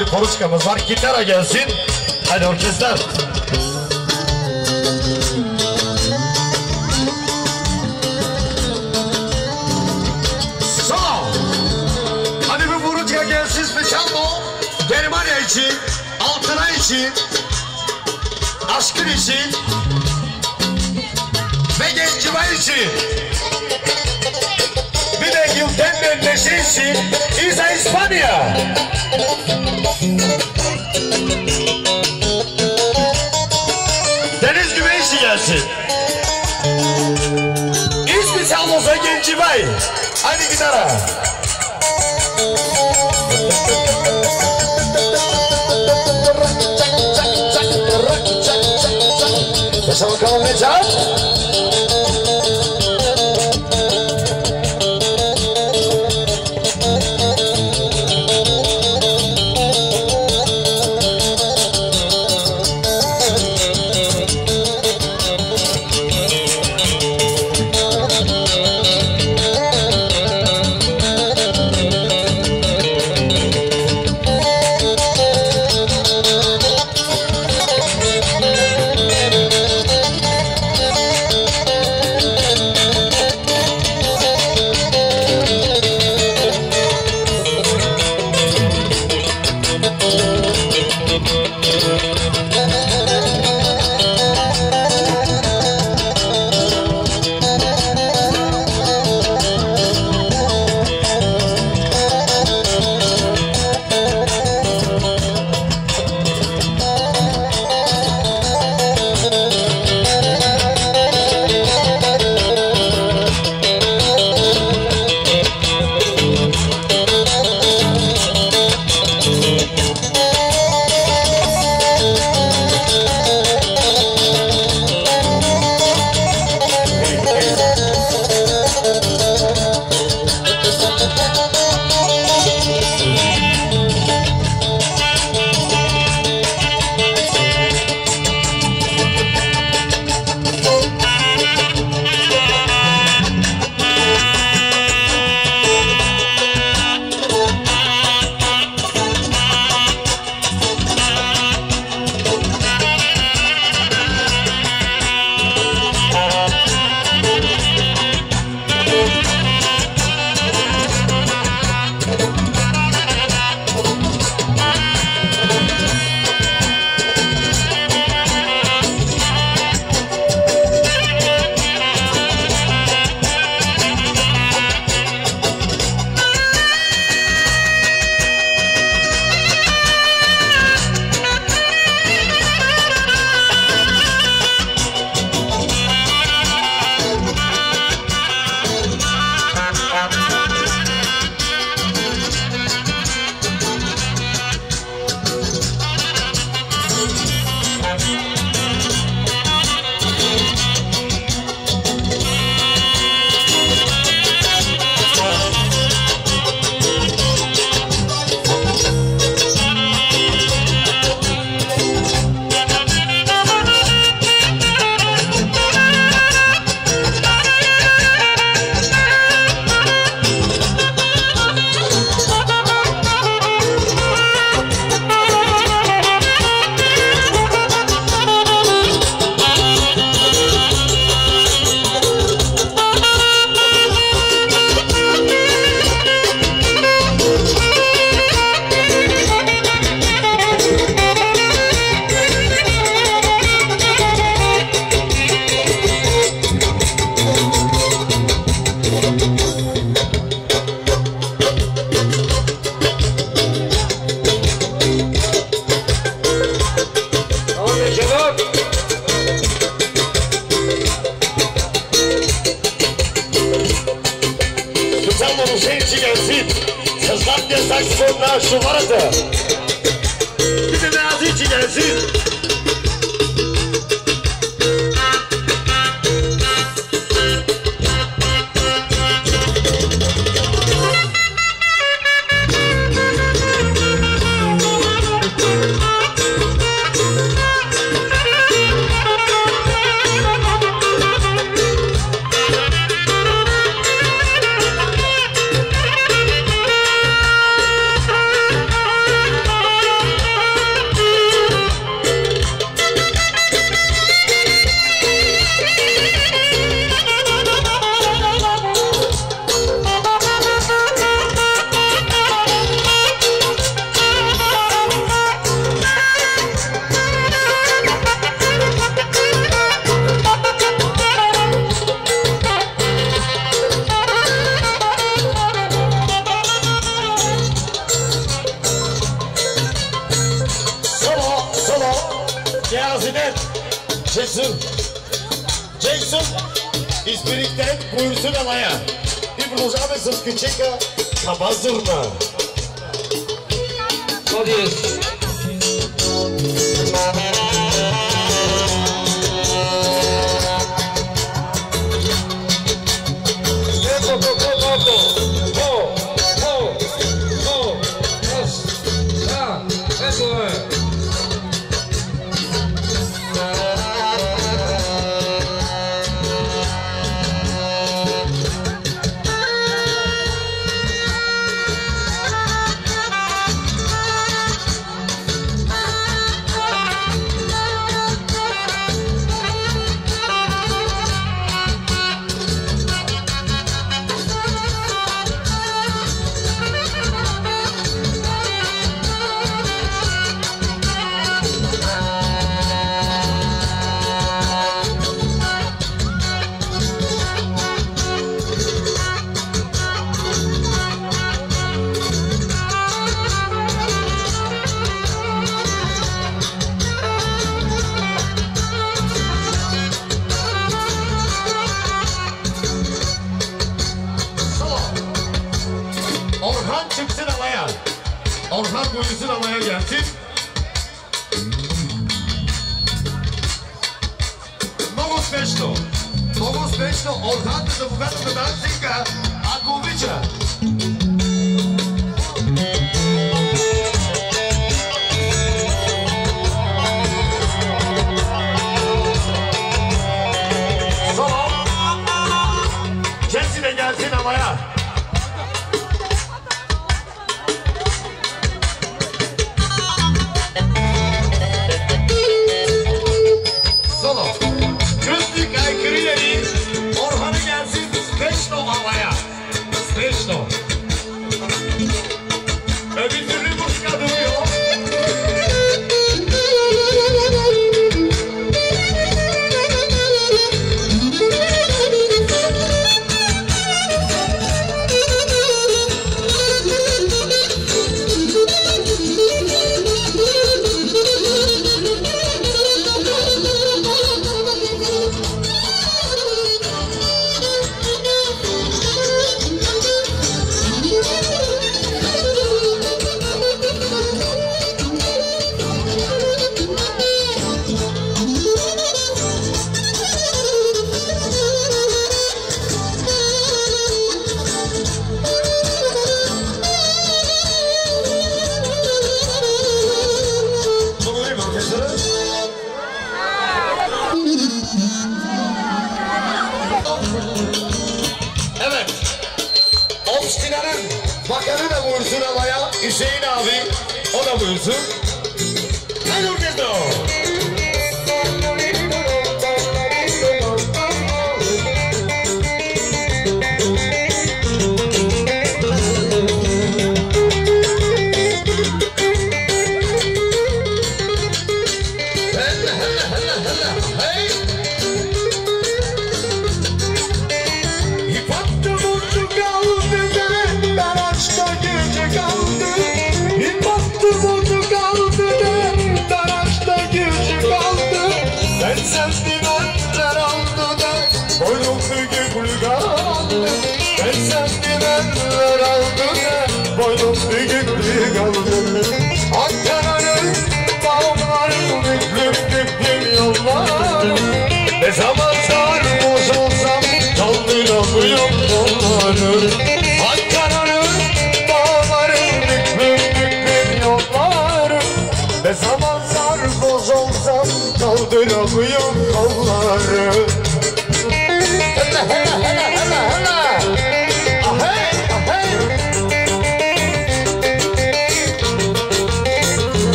bir poruçkamız var. Gitara gelsin. Hadi orkestra. Germania için, Altına için, Aşkın için ve Gencibay için. Bir de Gülten'den Neşe için İza İspanya. Deniz Güveysi gelsin. İsmi Salmosa Gencibay. Hadi gitara. Yaşa bakalım Necat.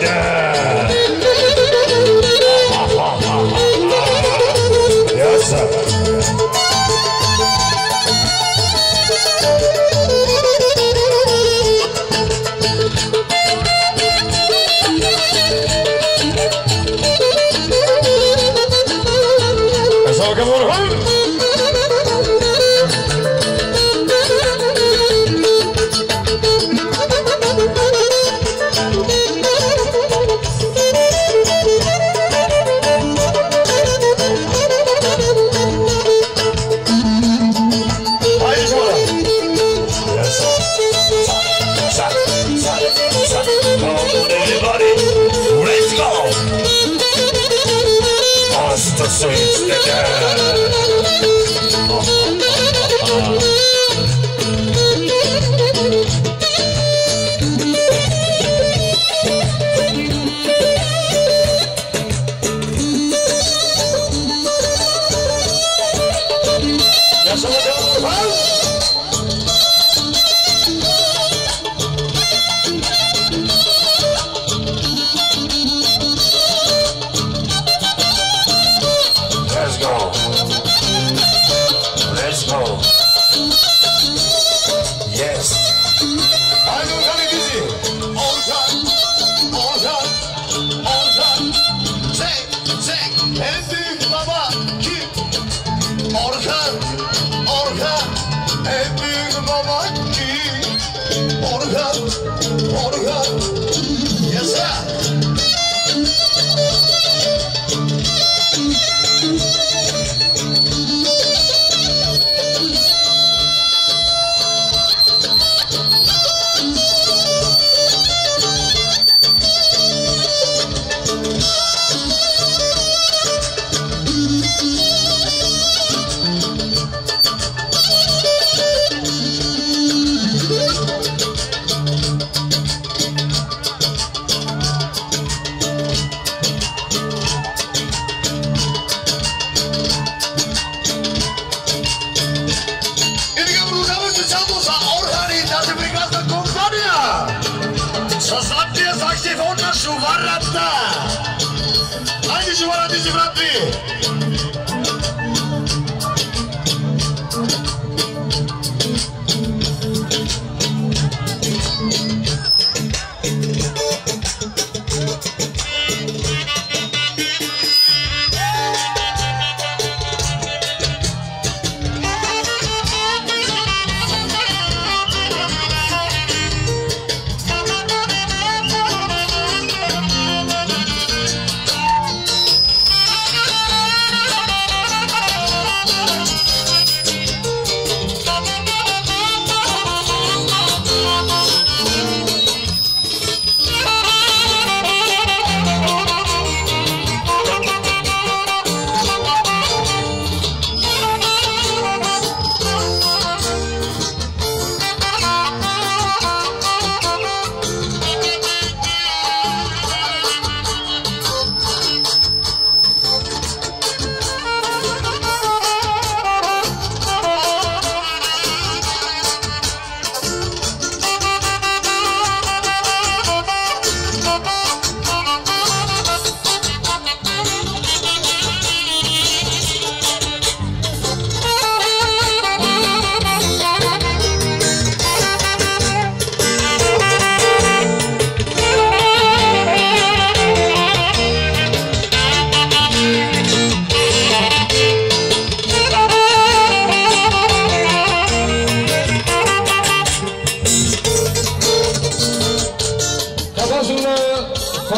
Dede since the day. партия саксифонна шуваррапста ҳайди шуварати сифрат бир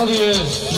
all the.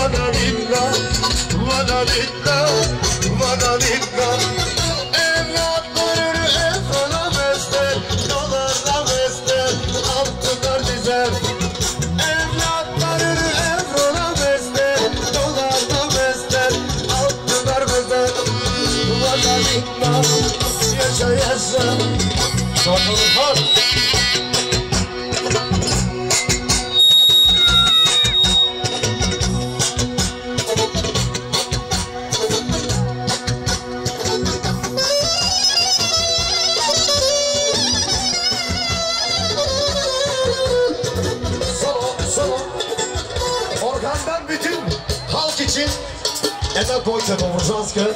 ولدنا ولدنا ولدنا boys hebben over Zanske.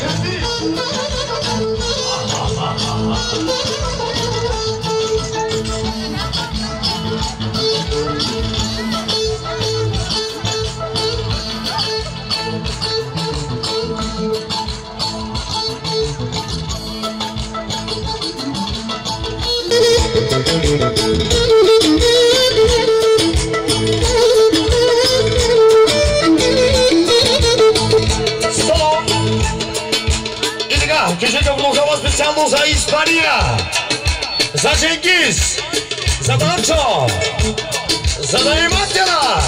Ha ha ha ha ha! za Hiszpania, za Dżengis, za Bancho, za Najmatjana!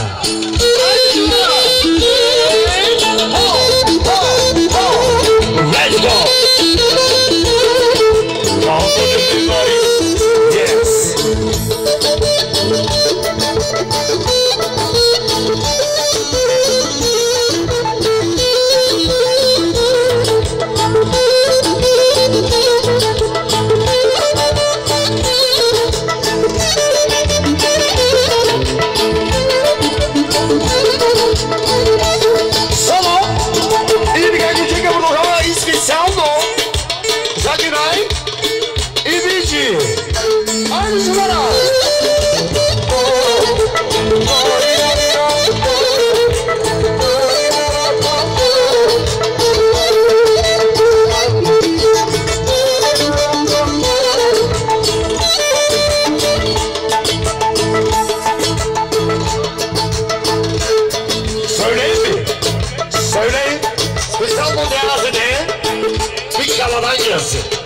Cause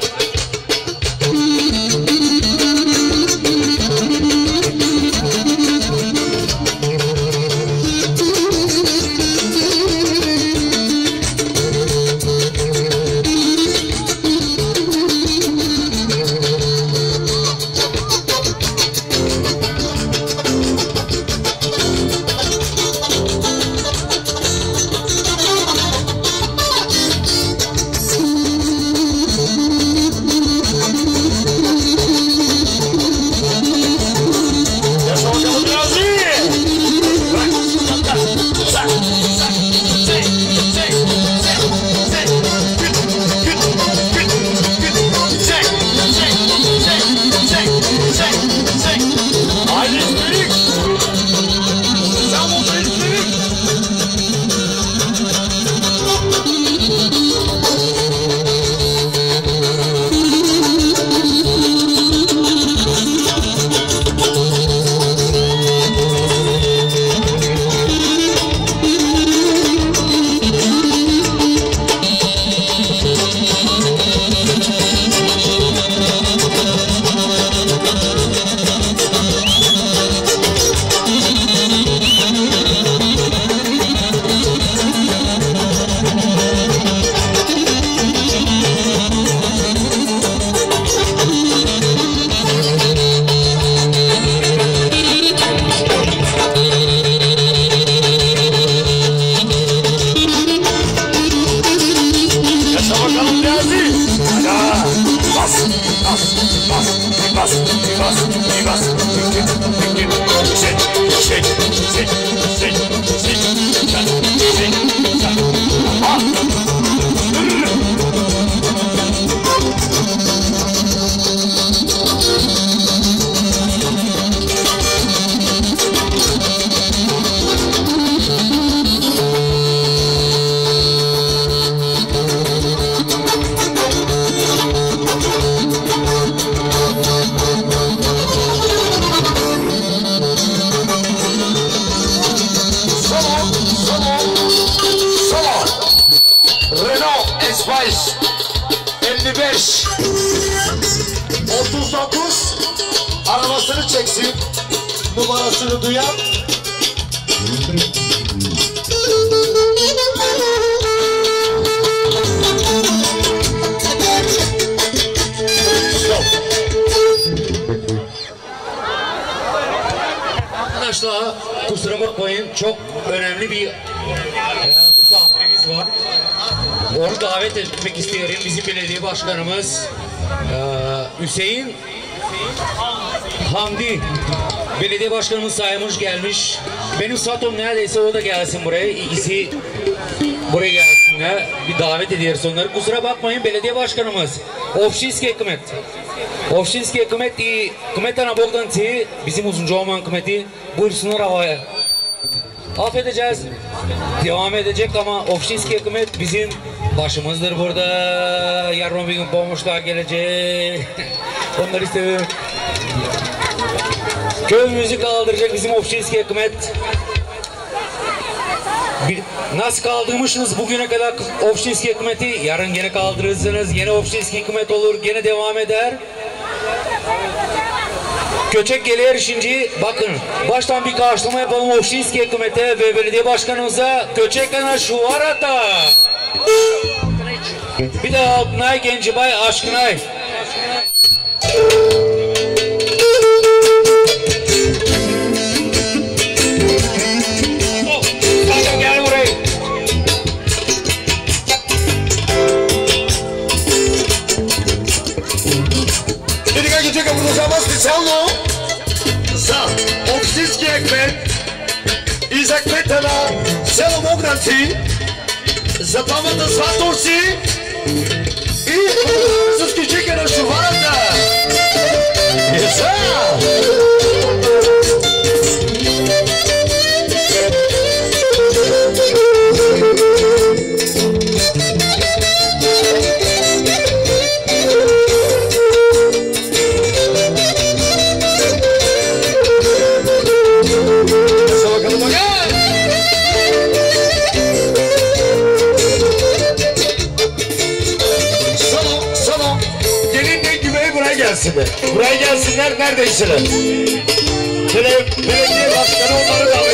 Satom neredeyse o da gelsin buraya. İkisi buraya gelsinler. Bir davet ediyoruz onları. Kusura bakmayın belediye başkanımız. Ofşinski hükümet. Ofşinski hükümet i hükümetten Bogdan T bizim uzunca olmayan hükümeti buyursunlar havaya. Affedeceğiz. Devam edecek ama Ofşinski hükümet bizim başımızdır burada. Yarın bir gün bomboşlar gelecek. Onları seviyorum. Köyümüzü kaldıracak bizim Ofşinski hükümet. Nasıl kaldırmışsınız bugüne kadar Ofşinski hükümeti? Yarın gene kaldırırsınız. Yine Ofşinski hükümet olur. Gene devam eder. Köçek geliyor şimdi. Bakın baştan bir karşılama yapalım Ofşinski hükümete ve belediye başkanımıza. Köçek ana şu var hatta. Bir de Altınay Gencibay Aşkınay. Програма специално за общинския кмет и за кмета на село Могранци, за двамата сватовци и за скиджика на шуварата. Е, yes, sir! Gelsinler. Buraya gelsinler neredeyseler. Bele, belediye başkanı onları davet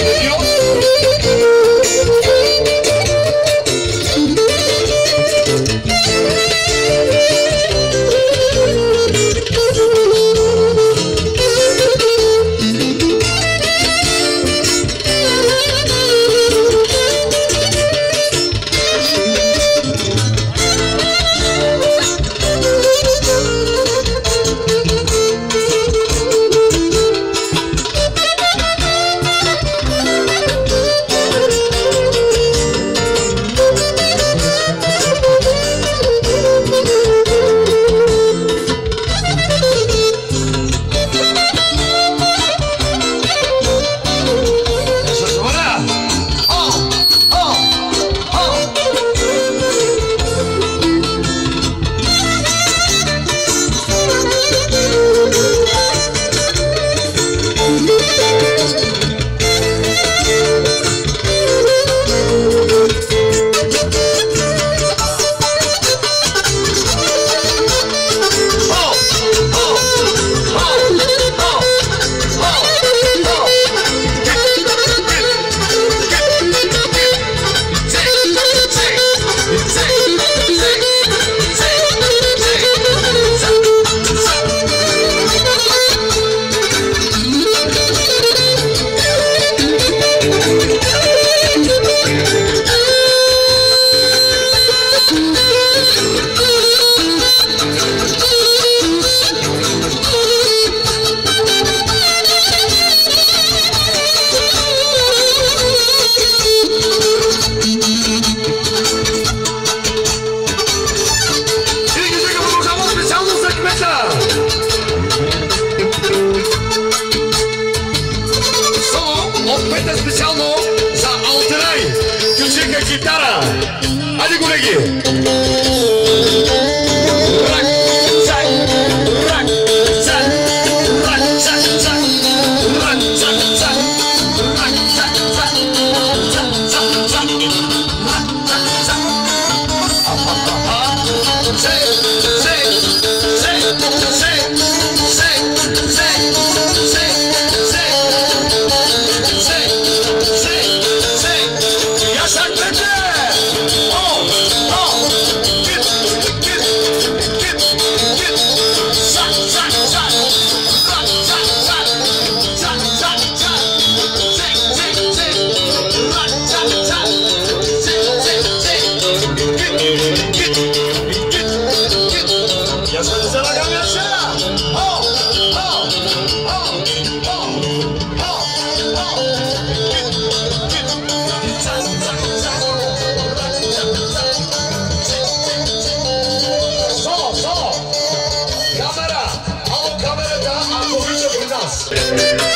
Thank you.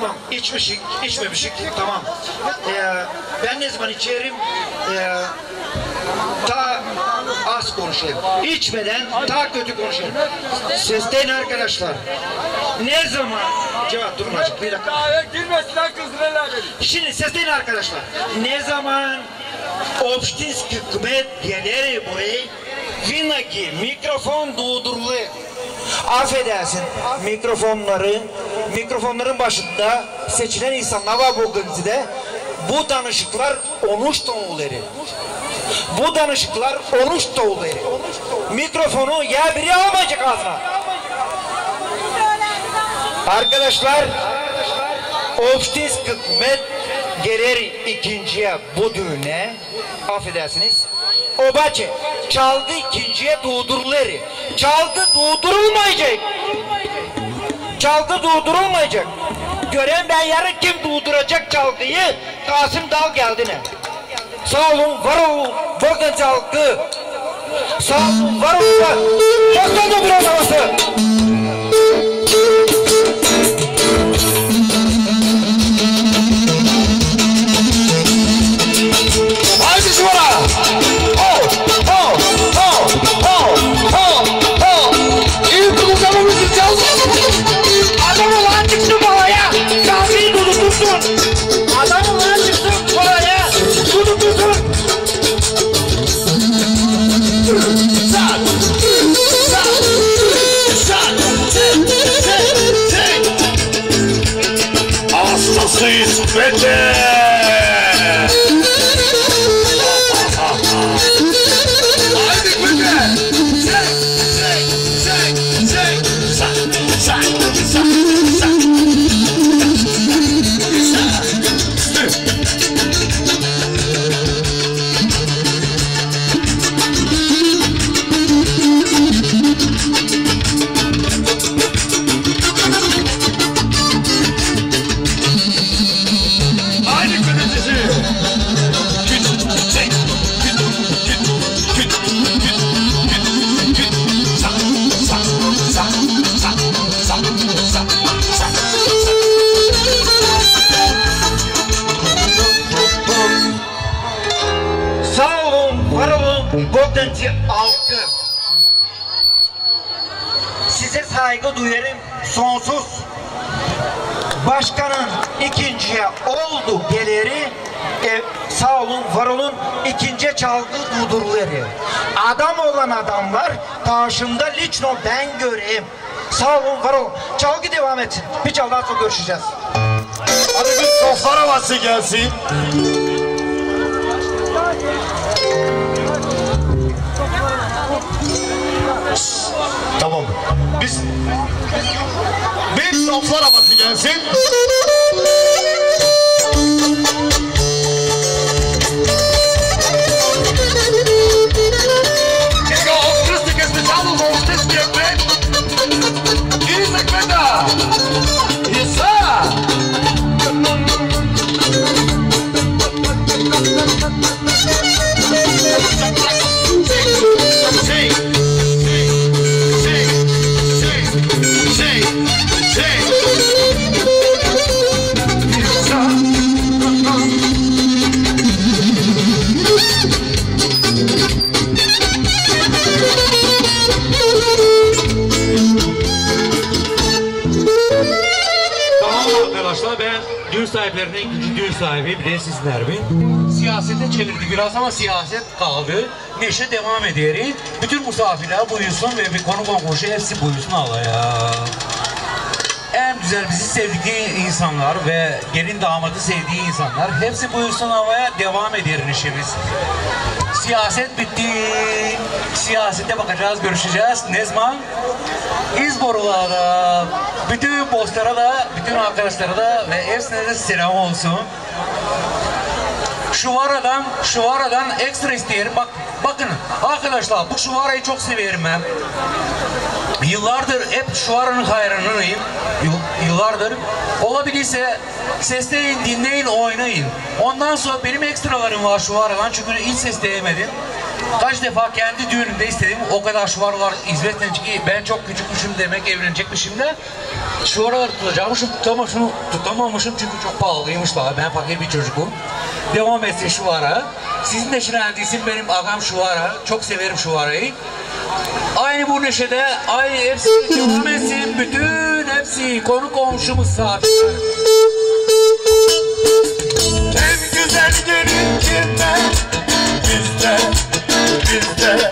Tamam içmişik, içmemişik. Tamam. Ee, ben ne zaman içerim? Ee, ta az konuşayım. İçmeden ta kötü konuşayım. Sesleyin arkadaşlar. Ne zaman? Cevap durun azıcık, bir dakika. Şimdi sesleyin arkadaşlar. Ne zaman Obştinski hükümet gelir buraya Vinaki mikrofon durdurulu. Affedersin mikrofonları mikrofonların başında seçilen insanlar var bu gıntide. Bu danışıklar onuş toğulları. Bu danışıklar onuş toğulları. Mikrofonu ya biri almayacak ağzına. Arkadaşlar Obstis hükümet gelir ikinciye bu düğüne affedersiniz Obaçe çaldı ikinciye durdurulur. Çaldı durdurulmayacak. Çaldı durdurulmayacak. Gören ben yarın kim durduracak çalgıyı? Kasım Dal geldi ne? Sağ olun, var olun, bakın çalgı. Sağ olun, var olun. Bakın da havası. Stretches! Etsin. Bir çal daha sonra görüşeceğiz. Hadi bir soflar havası gelsin. Tamam. Biz bir soflar havası gelsin. Ederi. Bütün misafirler buyursun ve bir konu komşu hepsi buyursun Allah ya. muhteşem güzel bizi sevdiği insanlar ve gelin damadı sevdiği insanlar hepsi buyursun havaya devam eder işimiz. Siyaset bitti. Siyasete bakacağız, görüşeceğiz. Ne zaman? İzborularda, bütün postlara da, bütün arkadaşlara da ve hepsine de selam olsun. Şuvaradan, Şuvaradan ekstra isteyelim. Bak, bakın arkadaşlar bu Şuvara'yı çok severim ben. Yıllardır hep Şuvara'nın hayranıyım. Yıl- Yıllardır. Olabilirse sesleyin, dinleyin, oynayın. Ondan sonra benim ekstralarım var Şuvara'dan çünkü hiç sesleyemedim. Kaç defa kendi düğünümde istedim. O kadar şuvarlar hizmetten ki ben çok küçükmüşüm demek evlenecekmişim de şuvarlar tutacakmışım tutamamışım, tutamamışım çünkü çok pahalıymışlar. Ben fakir bir çocukum. Devam etsin şuvara. Sizin de şirandisin benim ağam şuvara. Çok severim şuvarayı. Aynı bu neşede, aynı hepsi devam etsin. Bütün hepsi konu komşumuz saat. En güzel gelin kimde? Bizde, bizde.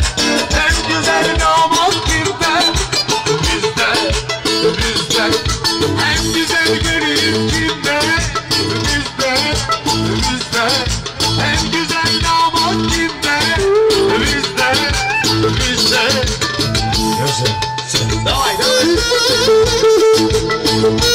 En güzel damat kimde? Bizde, bizde. En güzel gelin kimde? Bizde, bizde. En güzel damat kimde? Bizde, bizde. Gözüm, sen. Davay davay.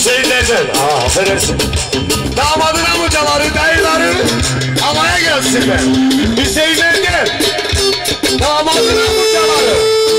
Hüseyin Ezel, affedersin. Damadın amcaları, dayıları havaya gelsinler. Hüseyin damadının kucaları.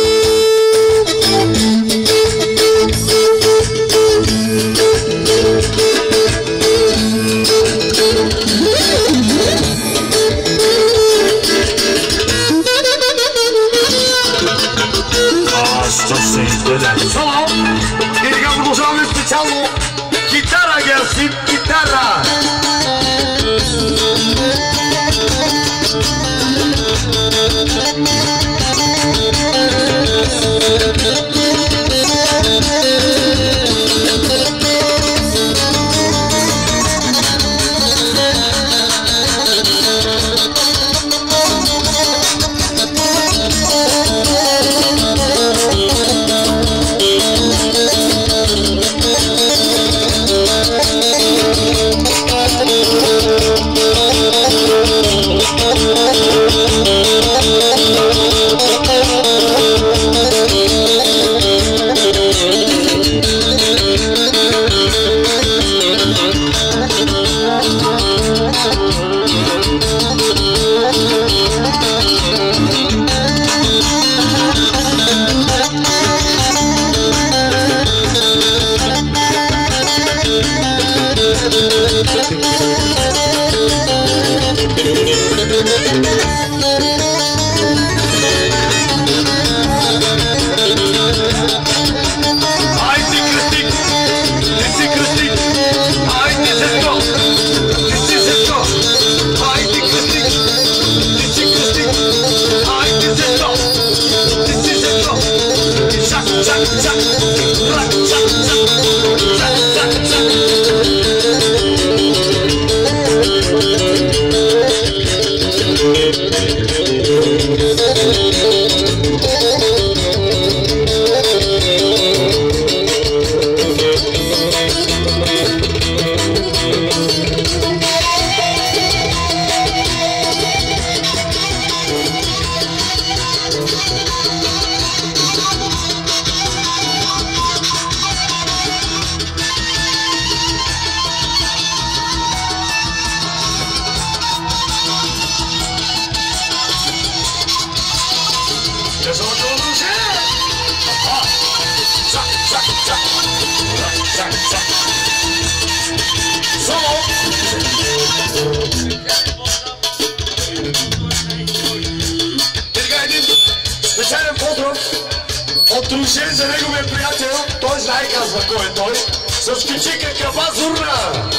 Дишен за неговия приятел, той знае казва кой е той, с кичика Кабазурна.